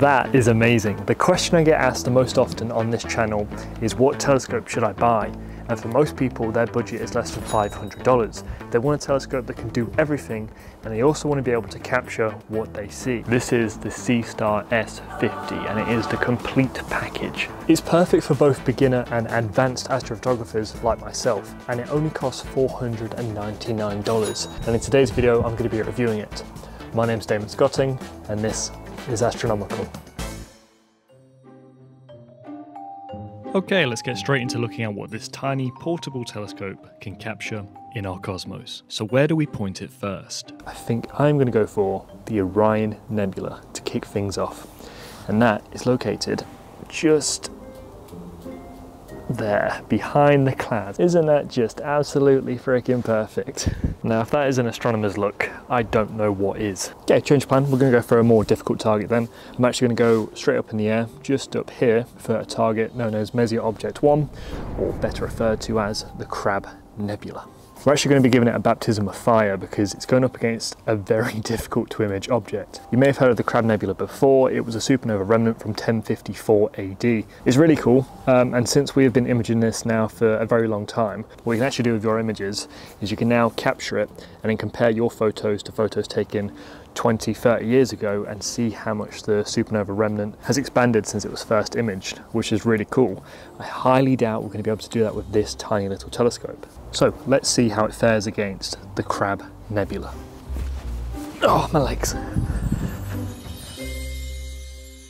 That is amazing. The question I get asked the most often on this channel is what telescope should I buy? And for most people, their budget is less than $500. They want a telescope that can do everything, and they also want to be able to capture what they see. This is the Seestar S50, and it is the complete package. It's perfect for both beginner and advanced astrophotographers like myself, and it only costs $499. And in today's video, I'm going to be reviewing it. My name's Damon Scotting, and this is Astronomical. Okay, let's get straight into looking at what this tiny portable telescope can capture in our cosmos. So where do we point it first? I think I'm going to go for the Orion Nebula to kick things off. And that is located just there, behind the clouds. Isn't that just absolutely freaking perfect? Now, if that is an astronomer's look, I don't know what is. Okay, change plan. We're gonna go for a more difficult target then. I'm actually gonna go straight up in the air, just up here, for a target known as Messier Object 1, or better referred to as the Crab Nebula. We're actually going to be giving it a baptism of fire because it's going up against a very difficult to image object. You may have heard of the Crab Nebula before, it was a supernova remnant from 1054 AD. It's really cool um, and since we have been imaging this now for a very long time, what you can actually do with your images is you can now capture it and then compare your photos to photos taken 20, 30 years ago and see how much the supernova remnant has expanded since it was first imaged, which is really cool. I highly doubt we're going to be able to do that with this tiny little telescope. So let's see how it fares against the Crab Nebula. Oh, my legs.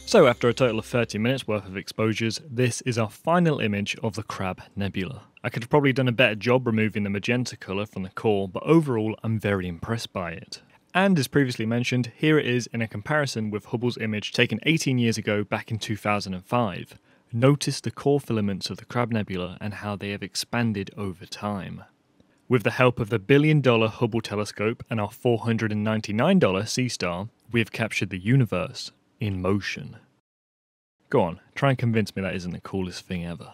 So after a total of 30 minutes worth of exposures, this is our final image of the Crab Nebula. I could have probably done a better job removing the magenta colour from the core, but overall I'm very impressed by it. And as previously mentioned, here it is in a comparison with Hubble's image taken 18 years ago back in 2005. Notice the core filaments of the Crab Nebula and how they have expanded over time. With the help of the billion dollar Hubble telescope and our $499 Seestar, we have captured the universe in motion. Go on, try and convince me that isn't the coolest thing ever.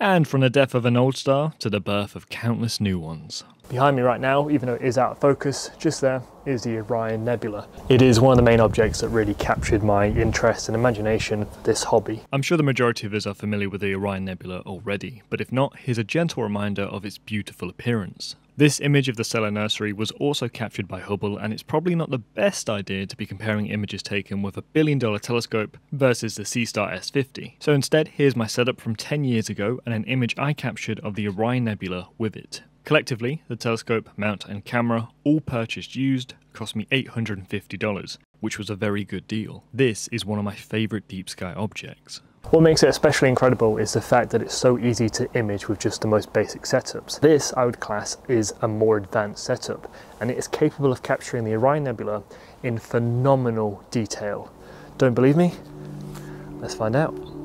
And from the death of an old star to the birth of countless new ones. Behind me right now, even though it is out of focus, just there is the Orion Nebula. It is one of the main objects that really captured my interest and imagination for this hobby. I'm sure the majority of us are familiar with the Orion Nebula already, but if not, here's a gentle reminder of its beautiful appearance. This image of the stellar nursery was also captured by Hubble, and it's probably not the best idea to be comparing images taken with a billion dollar telescope versus the Seestar S50. So instead, here's my setup from 10 years ago and an image I captured of the Orion Nebula with it. Collectively, the telescope, mount and camera, all purchased used, cost me $850, which was a very good deal. This is one of my favourite deep sky objects. What makes it especially incredible is the fact that it's so easy to image with just the most basic setups. This, I would class, is a more advanced setup, and it is capable of capturing the Orion Nebula in phenomenal detail. Don't believe me? Let's find out.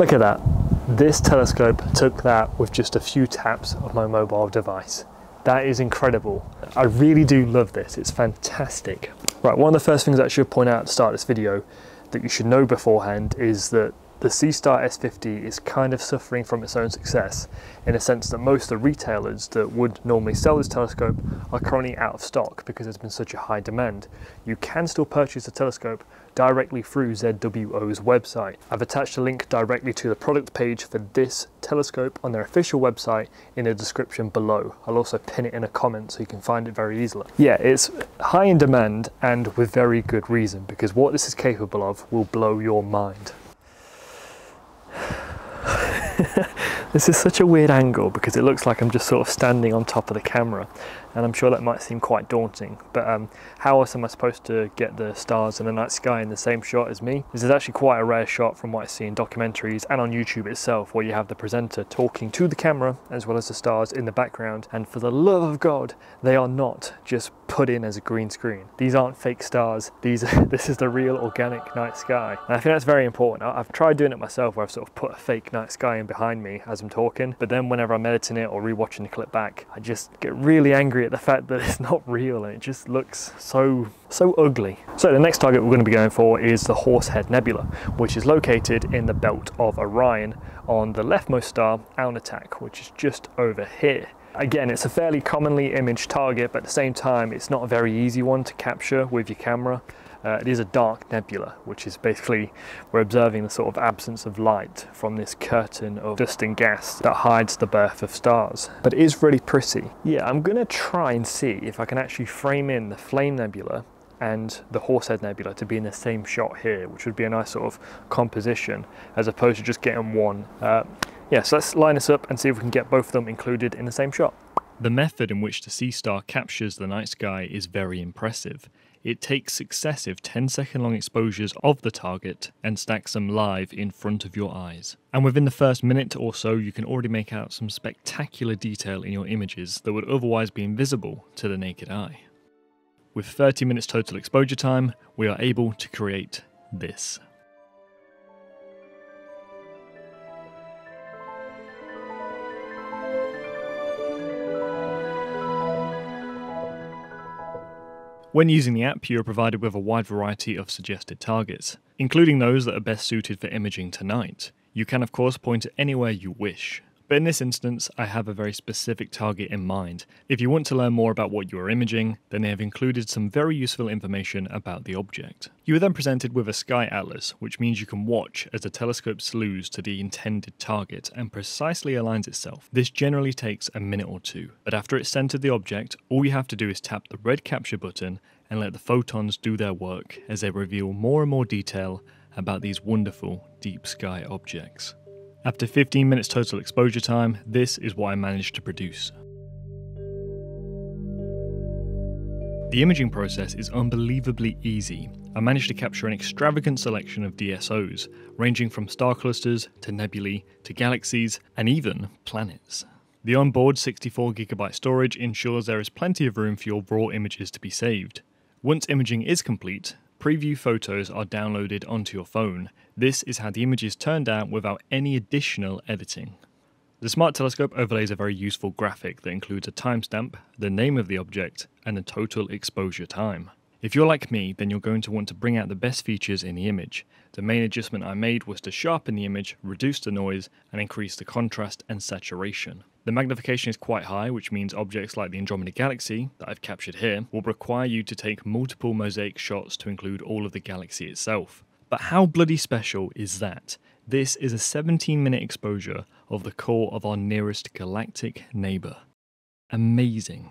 Look at that. This telescope took that with just a few taps of my mobile device. That is incredible. I really do love this. It's fantastic. Right, one of the first things I should point out the start this video that you should know beforehand is that the Seestar S50 is kind of suffering from its own success in a sense that most of the retailers that would normally sell this telescope are currently out of stock because there's been such a high demand. You can still purchase the telescope directly through ZWO's website. I've attached a link directly to the product page for this telescope on their official website in the description below. I'll also pin it in a comment so you can find it very easily. Yeah, it's high in demand and with very good reason because what this is capable of will blow your mind. This is such a weird angle because it looks like I'm just sort of standing on top of the camera and I'm sure that might seem quite daunting but um, how else am I supposed to get the stars in the night sky in the same shot as me? This is actually quite a rare shot from what I see in documentaries and on YouTube itself where you have the presenter talking to the camera as well as the stars in the background and for the love of God they are not just put in as a green screen. These aren't fake stars, These are this is the real organic night sky and I think that's very important. I've tried doing it myself where I've sort of put a fake night sky in behind me as I'm talking, but then whenever I'm editing it or rewatching the clip back, I just get really angry at the fact that it's not real and it just looks so, so ugly. So the next target we're going to be going for is the Horsehead Nebula, which is located in the belt of Orion on the leftmost star, Alnitak, which is just over here. Again, it's a fairly commonly imaged target, but at the same time, it's not a very easy one to capture with your camera. Uh, it is a dark nebula, which is basically we're observing the sort of absence of light from this curtain of dust and gas that hides the birth of stars. But it is really pretty. Yeah, I'm gonna try and see if I can actually frame in the Flame Nebula and the Horsehead Nebula to be in the same shot here, which would be a nice sort of composition as opposed to just getting one. Uh, yeah, so let's line this up and see if we can get both of them included in the same shot. The method in which the Seestar captures the night sky is very impressive. It takes successive 10 second long exposures of the target and stacks them live in front of your eyes. And within the first minute or so, you can already make out some spectacular detail in your images that would otherwise be invisible to the naked eye. With 30 minutes total exposure time, we are able to create this. When using the app, you are provided with a wide variety of suggested targets, including those that are best suited for imaging tonight. You can of course point it anywhere you wish, but in this instance, I have a very specific target in mind. If you want to learn more about what you are imaging, then they have included some very useful information about the object. You are then presented with a sky atlas, which means you can watch as the telescope slews to the intended target and precisely aligns itself. This generally takes a minute or two, but after it's centered the object, all you have to do is tap the red capture button and let the photons do their work as they reveal more and more detail about these wonderful deep sky objects. After 15 minutes total exposure time, this is what I managed to produce. The imaging process is unbelievably easy. I managed to capture an extravagant selection of DSOs, ranging from star clusters to nebulae to galaxies and even planets. The onboard 64GB storage ensures there is plenty of room for your raw images to be saved. Once imaging is complete, preview photos are downloaded onto your phone. This is how the image is turned out without any additional editing. The Smart Telescope overlays a very useful graphic that includes a timestamp, the name of the object, and the total exposure time. If you're like me, then you're going to want to bring out the best features in the image. The main adjustment I made was to sharpen the image, reduce the noise, and increase the contrast and saturation. The magnification is quite high, which means objects like the Andromeda Galaxy, that I've captured here, will require you to take multiple mosaic shots to include all of the galaxy itself. But how bloody special is that? This is a 17 minute exposure of the core of our nearest galactic neighbour. Amazing.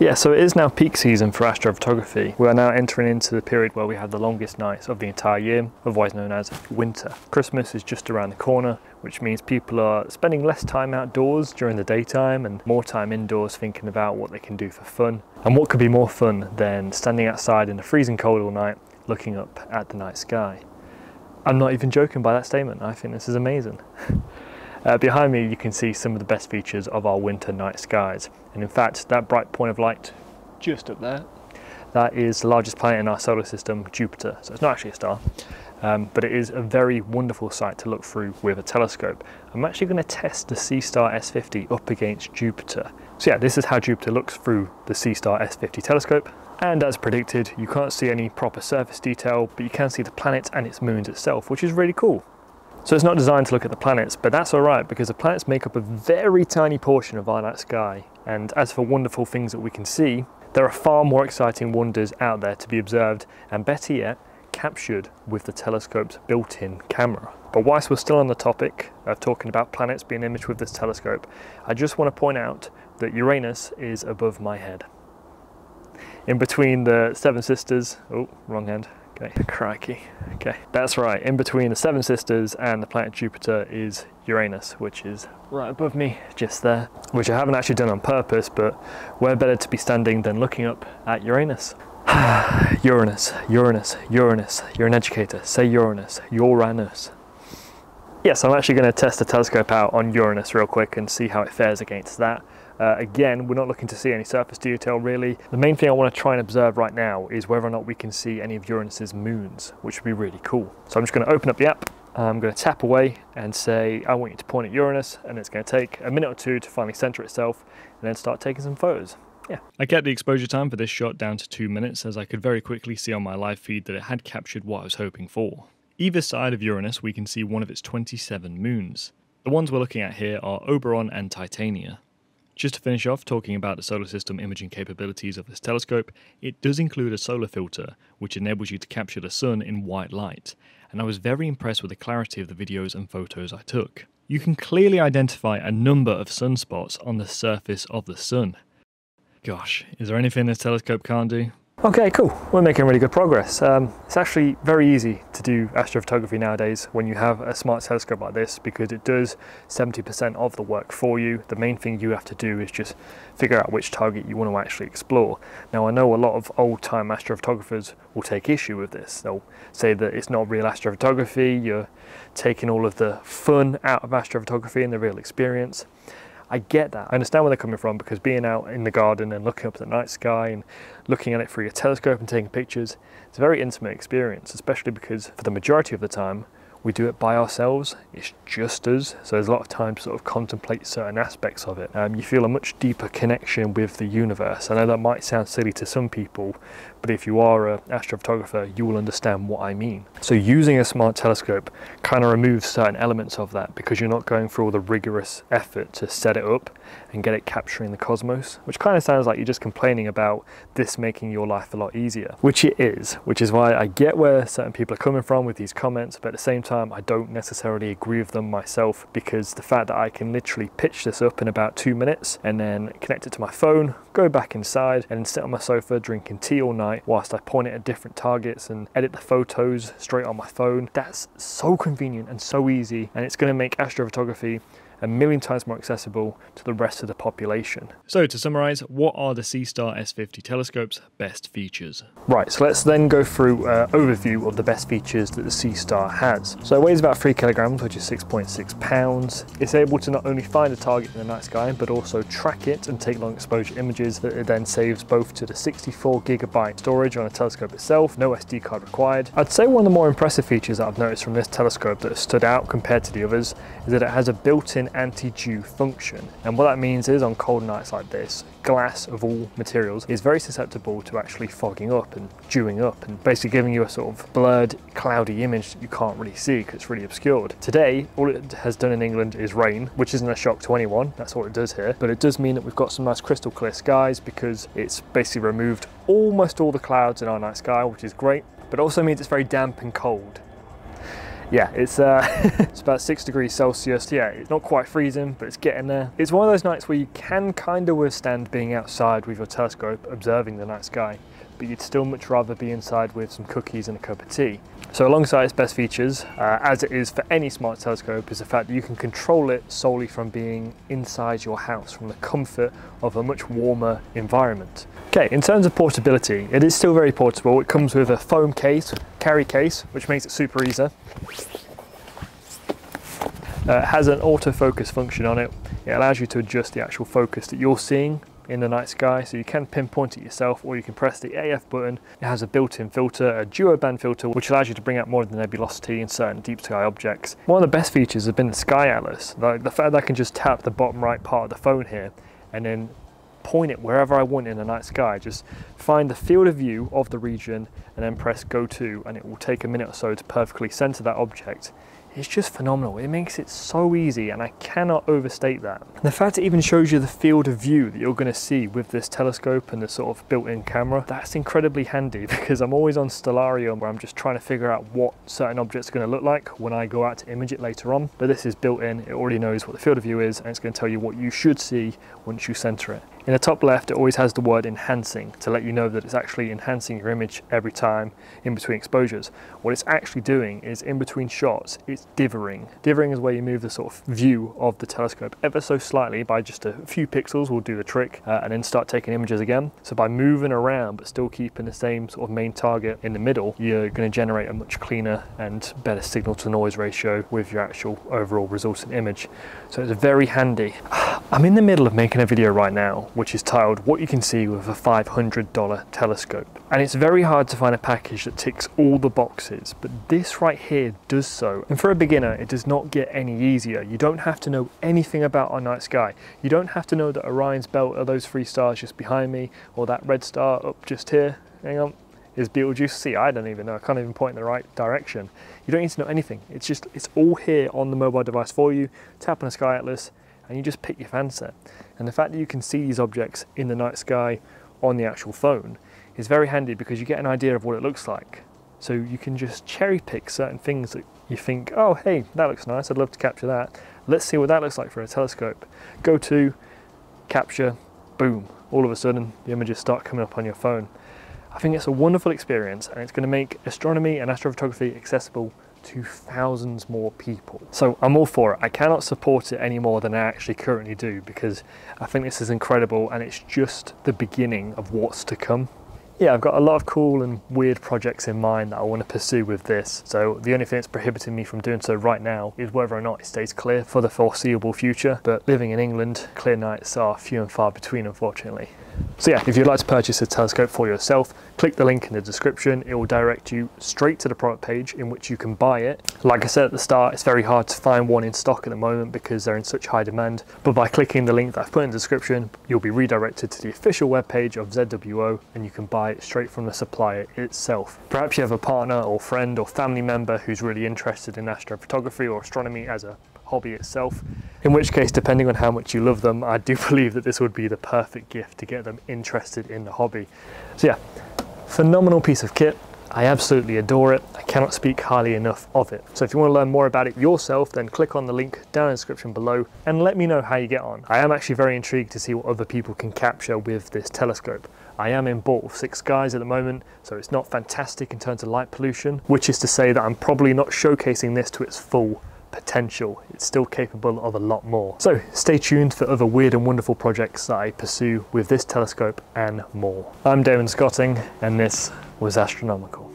Yeah, so it is now peak season for astrophotography. We are now entering into the period where we have the longest nights of the entire year, otherwise known as winter. Christmas is just around the corner, which means people are spending less time outdoors during the daytime and more time indoors thinking about what they can do for fun. And what could be more fun than standing outside in the freezing cold all night, looking up at the night sky? I'm not even joking by that statement. I think this is amazing. Uh, behind me you can see some of the best features of our winter night skies and in fact that bright point of light just up there that is the largest planet in our solar system Jupiter so it's not actually a star um, but it is a very wonderful sight to look through with a telescope. I'm actually going to test the Seestar S50 up against Jupiter. So yeah, this is how Jupiter looks through the Seestar S50 telescope. And as predicted, you can't see any proper surface detail, but you can see the planet and its moons itself, which is really cool. So it's not designed to look at the planets, but that's all right because the planets make up a very tiny portion of our night sky. And as for wonderful things that we can see, there are far more exciting wonders out there to be observed and better yet, captured with the telescope's built-in camera. But whilst we're still on the topic of talking about planets being imaged with this telescope, I just want to point out that Uranus is above my head. In between the Seven Sisters, oh, wrong hand, Okay, crikey. Okay, that's right. In between the Seven Sisters and the planet Jupiter is Uranus, which is right above me, just there. Which I haven't actually done on purpose, but where better to be standing than looking up at Uranus? Uranus, Uranus, Uranus. You're an educator. Say Uranus, Uranus. Yes, I'm actually going to test the telescope out on Uranus real quick and see how it fares against that. Uh, again, we're not looking to see any surface detail really. The main thing I want to try and observe right now is whether or not we can see any of Uranus's moons, which would be really cool. So I'm just going to open up the app I'm going to tap away and say, I want you to point at Uranus, and it's going to take a minute or two to finally center itself and then start taking some photos. Yeah. I kept the exposure time for this shot down to two minutes as I could very quickly see on my live feed that it had captured what I was hoping for. Either side of Uranus, we can see one of its 27 moons. The ones we're looking at here are Oberon and Titania. Just to finish off talking about the solar system imaging capabilities of this telescope, it does include a solar filter, which enables you to capture the sun in white light, and I was very impressed with the clarity of the videos and photos I took. You can clearly identify a number of sunspots on the surface of the sun. Gosh, is there anything this telescope can't do? Okay, cool. We're making really good progress. Um, it's actually very easy to do astrophotography nowadays when you have a smart telescope like this because it does 70% of the work for you. The main thing you have to do is just figure out which target you want to actually explore. Now I know a lot of old time astrophotographers will take issue with this. They'll say that it's not real astrophotography, you're taking all of the fun out of astrophotography and the real experience. I get that. I understand where they're coming from because being out in the garden and looking up at the night sky and looking at it through your telescope and taking pictures, it's a very intimate experience, especially because for the majority of the time, we do it by ourselves. It's just us. So there's a lot of time to sort of contemplate certain aspects of it. Um, you feel a much deeper connection with the universe. I know that might sound silly to some people, but if you are an astrophotographer, you will understand what I mean. So using a smart telescope kind of removes certain elements of that because you're not going through all the rigorous effort to set it up and get it capturing the cosmos, which kind of sounds like you're just complaining about this making your life a lot easier, which it is, which is why I get where certain people are coming from with these comments, but at the same time, I don't necessarily agree with them myself because the fact that I can literally pitch this up in about two minutes and then connect it to my phone, go back inside and sit on my sofa drinking tea all night night whilst I point it at different targets and edit the photos straight on my phone. That's so convenient and so easy and it's going to make astrophotography a million times more accessible to the rest of the population. So to summarise, what are the Seestar S50 telescope's best features? Right, so let's then go through an uh, overview of the best features that the Seestar has. So it weighs about 3 kilograms, which is 6.6 pounds. It's able to not only find a target in the night sky, but also track it and take long exposure images that it then saves both to the 64 gigabyte storage on the telescope itself, no SD card required. I'd say one of the more impressive features that I've noticed from this telescope that has stood out compared to the others is that it has a built-in anti-dew function. And what that means is on cold nights like this, glass of all materials is very susceptible to actually fogging up and dewing up and basically giving you a sort of blurred, cloudy image that you can't really see because it's really obscured. Today, all it has done in England is rain, which isn't a shock to anyone. That's what it does here. But it does mean that we've got some nice crystal clear skies because it's basically removed almost all the clouds in our night sky, which is great. But also means it's very damp and cold yeah, it's uh, it's about six degrees Celsius. Yeah, it's not quite freezing, but it's getting there. It's one of those nights where you can kind of withstand being outside with your telescope, observing the night sky, but you'd still much rather be inside with some cookies and a cup of tea. So alongside its best features, uh, as it is for any smart telescope, is the fact that you can control it solely from being inside your house, from the comfort of a much warmer environment. Okay, in terms of portability, it is still very portable. It comes with a foam case, carry case, which makes it super easy. Uh, it has an autofocus function on it. It allows you to adjust the actual focus that you're seeing in the night sky so you can pinpoint it yourself or you can press the AF button. It has a built-in filter, a duo band filter which allows you to bring out more of the nebulosity in certain deep sky objects. One of the best features has been the Sky Atlas, like the fact that I can just tap the bottom right part of the phone here and then point it wherever I want in the night sky. Just find the field of view of the region and then press go to and it will take a minute or so to perfectly center that object it's just phenomenal. It makes it so easy and I cannot overstate that. The fact it even shows you the field of view that you're going to see with this telescope and the sort of built-in camera, that's incredibly handy because I'm always on Stellarium where I'm just trying to figure out what certain objects are going to look like when I go out to image it later on. But this is built in, it already knows what the field of view is and it's going to tell you what you should see once you center it. In the top left, it always has the word enhancing to let you know that it's actually enhancing your image every time in between exposures. What it's actually doing is in between shots, it's dithering. Dithering is where you move the sort of view of the telescope ever so slightly by just a few pixels will do the trick uh, and then start taking images again. So by moving around but still keeping the same sort of main target in the middle, you're going to generate a much cleaner and better signal to noise ratio with your actual overall resultant image. So it's very handy. I'm in the middle of making a video right now which is titled What You Can See with a $500 Telescope. And it's very hard to find a package that ticks all the boxes, but this right here does so. And for a beginner, it does not get any easier. You don't have to know anything about our night sky. You don't have to know that Orion's belt are those three stars just behind me, or that red star up just here. Hang on, is See, I don't even know. I can't even point in the right direction. You don't need to know anything. It's just, it's all here on the mobile device for you. Tap on a sky atlas and you just pick your fan. And the fact that you can see these objects in the night sky on the actual phone is very handy because you get an idea of what it looks like. So you can just cherry pick certain things that you think, oh, hey, that looks nice. I'd love to capture that. Let's see what that looks like for a telescope. Go to capture, boom. All of a sudden, the images start coming up on your phone. I think it's a wonderful experience and it's going to make astronomy and astrophotography accessible to thousands more people. So I'm all for it. I cannot support it any more than I actually currently do because I think this is incredible and it's just the beginning of what's to come yeah, I've got a lot of cool and weird projects in mind that I want to pursue with this. So the only thing that's prohibiting me from doing so right now is whether or not it stays clear for the foreseeable future. But living in England, clear nights are few and far between, unfortunately. So yeah, if you'd like to purchase a telescope for yourself, click the link in the description. It will direct you straight to the product page in which you can buy it. Like I said at the start, it's very hard to find one in stock at the moment because they're in such high demand. But by clicking the link that I've put in the description, you'll be redirected to the official webpage of ZWO and you can buy it straight from the supplier itself. Perhaps you have a partner or friend or family member who's really interested in astrophotography or astronomy as a hobby itself. In which case, depending on how much you love them, I do believe that this would be the perfect gift to get them interested in the hobby. So yeah, phenomenal piece of kit. I absolutely adore it. I cannot speak highly enough of it. So if you want to learn more about it yourself, then click on the link down in the description below and let me know how you get on. I am actually very intrigued to see what other people can capture with this telescope. I am in Bortle 6 skies at the moment, so it's not fantastic in terms of light pollution, which is to say that I'm probably not showcasing this to its full potential. It's still capable of a lot more. So stay tuned for other weird and wonderful projects that I pursue with this telescope and more. I'm Damon Scotting and this was Astronomical.